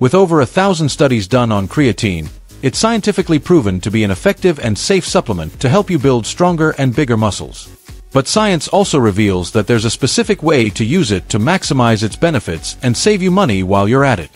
With over a thousand studies done on creatine, it's scientifically proven to be an effective and safe supplement to help you build stronger and bigger muscles. But science also reveals that there's a specific way to use it to maximize its benefits and save you money while you're at it.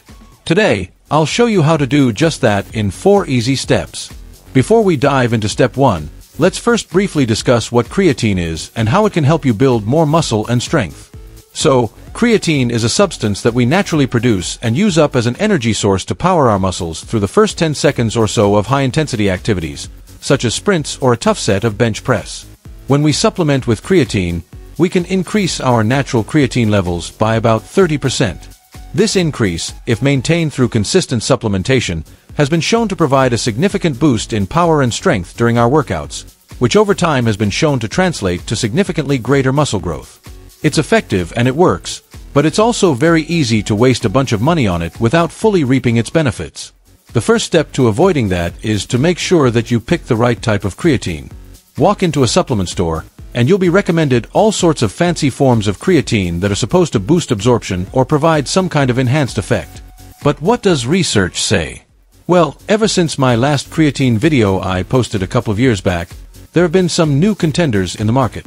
Today, I'll show you how to do just that in four easy steps. Before we dive into step one, let's first briefly discuss what creatine is and how it can help you build more muscle and strength. So, creatine is a substance that we naturally produce and use up as an energy source to power our muscles through the first 10 seconds or so of high-intensity activities, such as sprints or a tough set of bench press. When we supplement with creatine, we can increase our natural creatine levels by about 30%. This increase, if maintained through consistent supplementation, has been shown to provide a significant boost in power and strength during our workouts, which over time has been shown to translate to significantly greater muscle growth. It's effective and it works, but it's also very easy to waste a bunch of money on it without fully reaping its benefits. The first step to avoiding that is to make sure that you pick the right type of creatine. Walk into a supplement store, and you'll be recommended all sorts of fancy forms of creatine that are supposed to boost absorption or provide some kind of enhanced effect. But what does research say? Well, ever since my last creatine video I posted a couple of years back, there have been some new contenders in the market.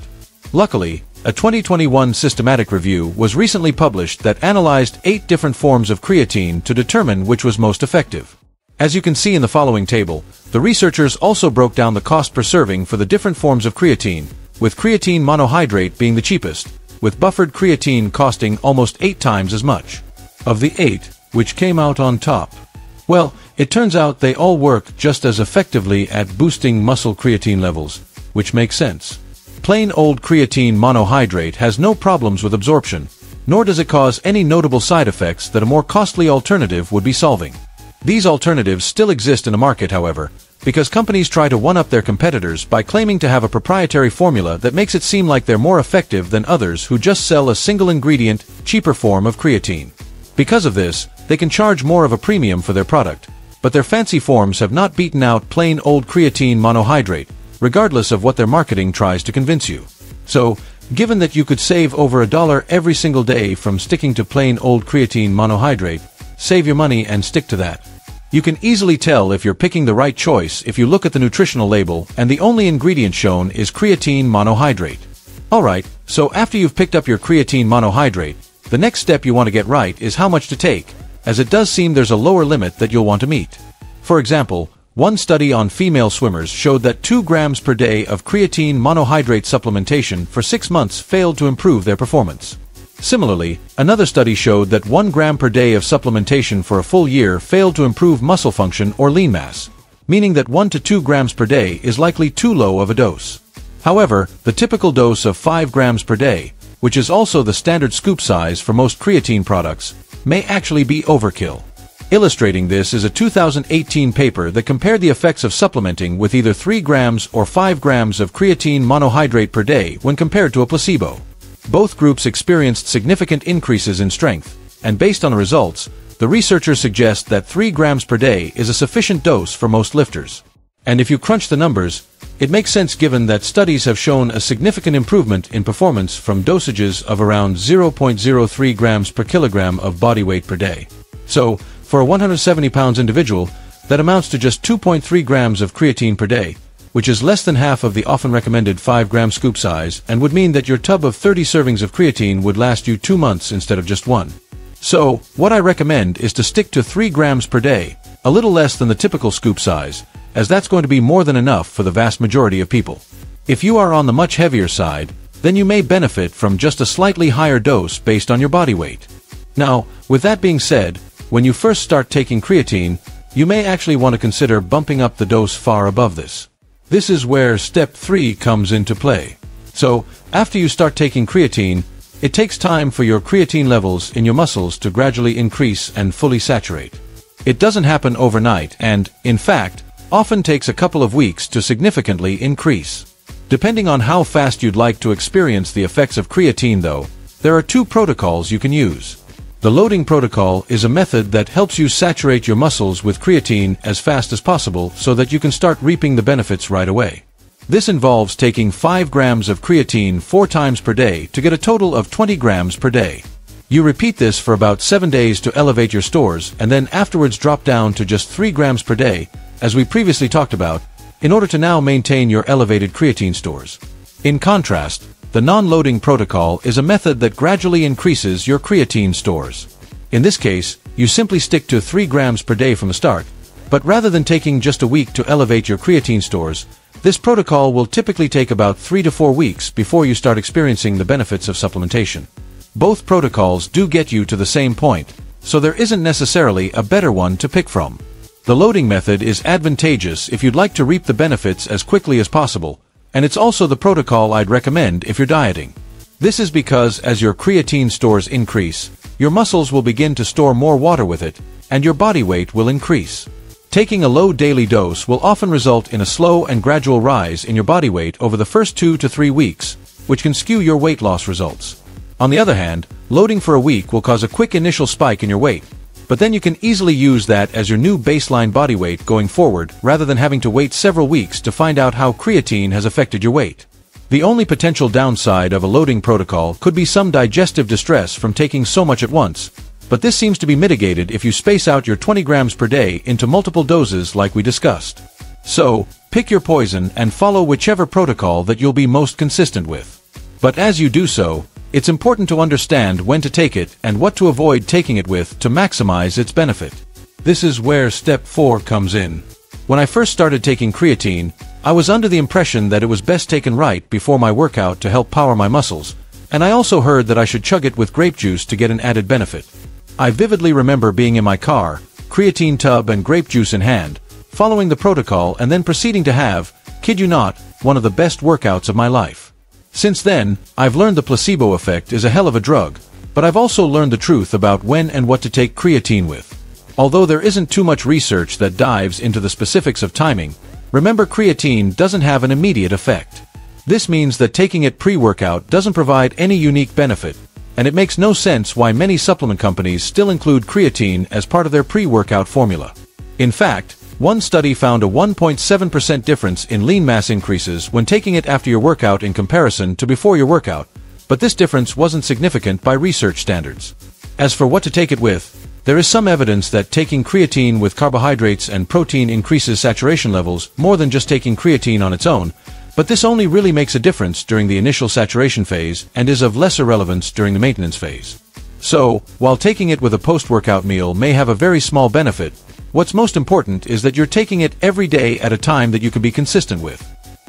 Luckily, a 2021 systematic review was recently published that analyzed eight different forms of creatine to determine which was most effective. As you can see in the following table, the researchers also broke down the cost per serving for the different forms of creatine, with creatine monohydrate being the cheapest, with buffered creatine costing almost eight times as much. Of the eight, which came out on top? Well, it turns out they all work just as effectively at boosting muscle creatine levels, which makes sense. Plain old creatine monohydrate has no problems with absorption, nor does it cause any notable side effects that a more costly alternative would be solving. These alternatives still exist in the market, however, because companies try to one-up their competitors by claiming to have a proprietary formula that makes it seem like they're more effective than others who just sell a single ingredient, cheaper form of creatine. Because of this, they can charge more of a premium for their product, but their fancy forms have not beaten out plain old creatine monohydrate, regardless of what their marketing tries to convince you. So, given that you could save over a dollar every single day from sticking to plain old creatine monohydrate, Save your money and stick to that. You can easily tell if you're picking the right choice if you look at the nutritional label and the only ingredient shown is creatine monohydrate. Alright, so after you've picked up your creatine monohydrate, the next step you want to get right is how much to take, as it does seem there's a lower limit that you'll want to meet. For example, one study on female swimmers showed that 2 grams per day of creatine monohydrate supplementation for 6 months failed to improve their performance. Similarly, another study showed that 1 gram per day of supplementation for a full year failed to improve muscle function or lean mass, meaning that 1 to 2 grams per day is likely too low of a dose. However, the typical dose of 5 grams per day, which is also the standard scoop size for most creatine products, may actually be overkill. Illustrating this is a 2018 paper that compared the effects of supplementing with either 3 grams or 5 grams of creatine monohydrate per day when compared to a placebo. Both groups experienced significant increases in strength, and based on the results, the researchers suggest that 3 grams per day is a sufficient dose for most lifters. And if you crunch the numbers, it makes sense given that studies have shown a significant improvement in performance from dosages of around 0.03 grams per kilogram of body weight per day. So, for a 170 pounds individual, that amounts to just 2.3 grams of creatine per day, which is less than half of the often recommended 5 gram scoop size and would mean that your tub of 30 servings of creatine would last you 2 months instead of just one. So, what I recommend is to stick to 3 grams per day, a little less than the typical scoop size, as that's going to be more than enough for the vast majority of people. If you are on the much heavier side, then you may benefit from just a slightly higher dose based on your body weight. Now, with that being said, when you first start taking creatine, you may actually want to consider bumping up the dose far above this. This is where step 3 comes into play. So, after you start taking creatine, it takes time for your creatine levels in your muscles to gradually increase and fully saturate. It doesn't happen overnight and, in fact, often takes a couple of weeks to significantly increase. Depending on how fast you'd like to experience the effects of creatine though, there are two protocols you can use. The loading protocol is a method that helps you saturate your muscles with creatine as fast as possible so that you can start reaping the benefits right away. This involves taking 5 grams of creatine 4 times per day to get a total of 20 grams per day. You repeat this for about 7 days to elevate your stores and then afterwards drop down to just 3 grams per day, as we previously talked about, in order to now maintain your elevated creatine stores. In contrast, the non-loading protocol is a method that gradually increases your creatine stores. In this case, you simply stick to 3 grams per day from the start, but rather than taking just a week to elevate your creatine stores, this protocol will typically take about 3 to 4 weeks before you start experiencing the benefits of supplementation. Both protocols do get you to the same point, so there isn't necessarily a better one to pick from. The loading method is advantageous if you'd like to reap the benefits as quickly as possible, and it's also the protocol I'd recommend if you're dieting. This is because as your creatine stores increase, your muscles will begin to store more water with it, and your body weight will increase. Taking a low daily dose will often result in a slow and gradual rise in your body weight over the first two to three weeks, which can skew your weight loss results. On the other hand, loading for a week will cause a quick initial spike in your weight, but then you can easily use that as your new baseline body weight going forward rather than having to wait several weeks to find out how creatine has affected your weight. The only potential downside of a loading protocol could be some digestive distress from taking so much at once, but this seems to be mitigated if you space out your 20 grams per day into multiple doses like we discussed. So, pick your poison and follow whichever protocol that you'll be most consistent with. But as you do so, it's important to understand when to take it and what to avoid taking it with to maximize its benefit. This is where step 4 comes in. When I first started taking creatine, I was under the impression that it was best taken right before my workout to help power my muscles, and I also heard that I should chug it with grape juice to get an added benefit. I vividly remember being in my car, creatine tub and grape juice in hand, following the protocol and then proceeding to have, kid you not, one of the best workouts of my life. Since then, I've learned the placebo effect is a hell of a drug, but I've also learned the truth about when and what to take creatine with. Although there isn't too much research that dives into the specifics of timing, remember creatine doesn't have an immediate effect. This means that taking it pre-workout doesn't provide any unique benefit, and it makes no sense why many supplement companies still include creatine as part of their pre-workout formula. In fact, one study found a 1.7% difference in lean mass increases when taking it after your workout in comparison to before your workout, but this difference wasn't significant by research standards. As for what to take it with, there is some evidence that taking creatine with carbohydrates and protein increases saturation levels more than just taking creatine on its own, but this only really makes a difference during the initial saturation phase and is of lesser relevance during the maintenance phase. So, while taking it with a post-workout meal may have a very small benefit, What's most important is that you're taking it every day at a time that you can be consistent with.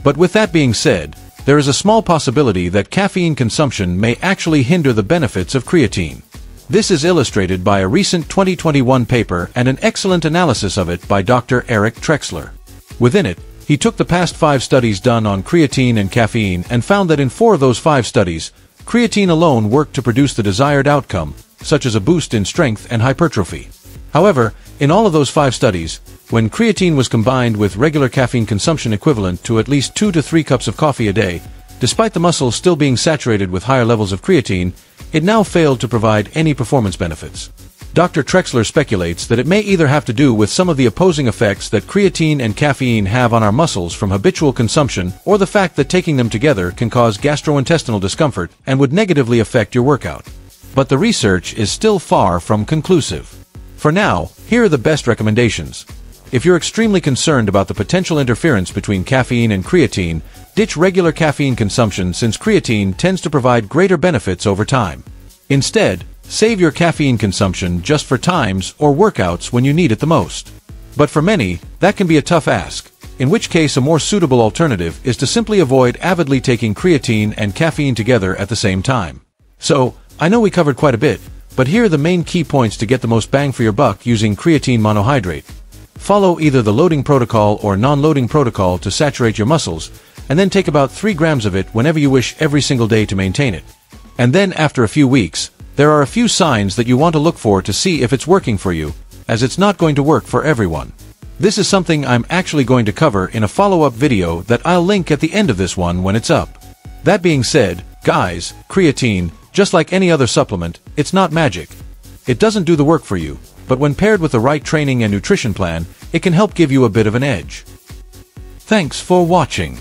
But with that being said, there is a small possibility that caffeine consumption may actually hinder the benefits of creatine. This is illustrated by a recent 2021 paper and an excellent analysis of it by Dr. Eric Trexler. Within it, he took the past five studies done on creatine and caffeine and found that in four of those five studies, creatine alone worked to produce the desired outcome, such as a boost in strength and hypertrophy. However, in all of those five studies, when creatine was combined with regular caffeine consumption equivalent to at least 2 to 3 cups of coffee a day, despite the muscle still being saturated with higher levels of creatine, it now failed to provide any performance benefits. Dr. Trexler speculates that it may either have to do with some of the opposing effects that creatine and caffeine have on our muscles from habitual consumption or the fact that taking them together can cause gastrointestinal discomfort and would negatively affect your workout. But the research is still far from conclusive. For now, here are the best recommendations. If you're extremely concerned about the potential interference between caffeine and creatine, ditch regular caffeine consumption since creatine tends to provide greater benefits over time. Instead, save your caffeine consumption just for times or workouts when you need it the most. But for many, that can be a tough ask, in which case a more suitable alternative is to simply avoid avidly taking creatine and caffeine together at the same time. So, I know we covered quite a bit, but here are the main key points to get the most bang for your buck using creatine monohydrate. Follow either the loading protocol or non-loading protocol to saturate your muscles, and then take about 3 grams of it whenever you wish every single day to maintain it. And then after a few weeks, there are a few signs that you want to look for to see if it's working for you, as it's not going to work for everyone. This is something I'm actually going to cover in a follow-up video that I'll link at the end of this one when it's up. That being said, guys, creatine, just like any other supplement, it's not magic. It doesn't do the work for you, but when paired with the right training and nutrition plan, it can help give you a bit of an edge. Thanks for watching.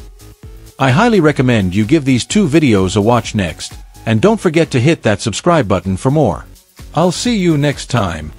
I highly recommend you give these two videos a watch next, And don't forget to hit that subscribe button for more. I'll see you next time.